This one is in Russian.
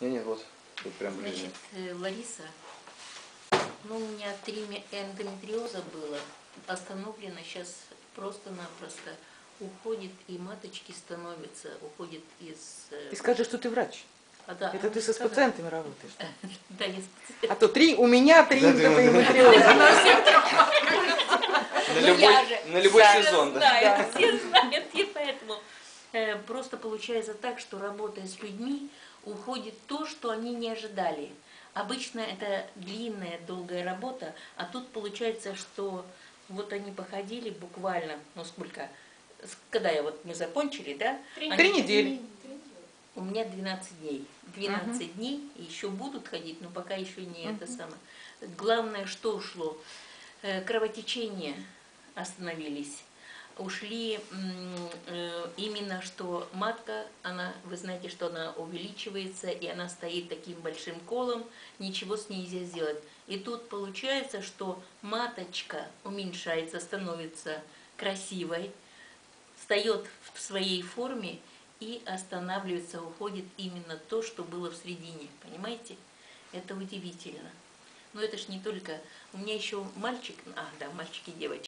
Нет, нет, вот. Тут прям ближе. Значит, э, Лариса, ну, у меня три ме- эндометриоза было, остановлено сейчас просто-напросто. Уходит, и маточки становятся, уходит из... э, Ты скажи, что ты врач. а, да, Это ты со с сказала. пациентами работаешь. Да, я с А то три, у меня три Да, эндометриоза. На Ну, любой, на любой сезон, да? знают, все знают, просто получается так, что работая с людьми, уходит то, что они не ожидали. Обычно это длинная, долгая работа, а тут получается, что вот они походили буквально, ну сколько, когда я вот мы закончили, да? Три они- недели. У меня 12 дней. 12 дней, и еще будут ходить, но пока еще не это самое. Главное, что ушло? Э, Кровотечение остановились. Ушли э, именно, что матка, она, вы знаете, что она увеличивается, и она стоит таким большим колом, ничего с ней нельзя сделать. И тут получается, что маточка уменьшается, становится красивой, встает в своей форме и останавливается, уходит именно то, что было в середине. Понимаете? Это удивительно. Но это ж не только... У меня еще мальчик... А, да, мальчики девочки.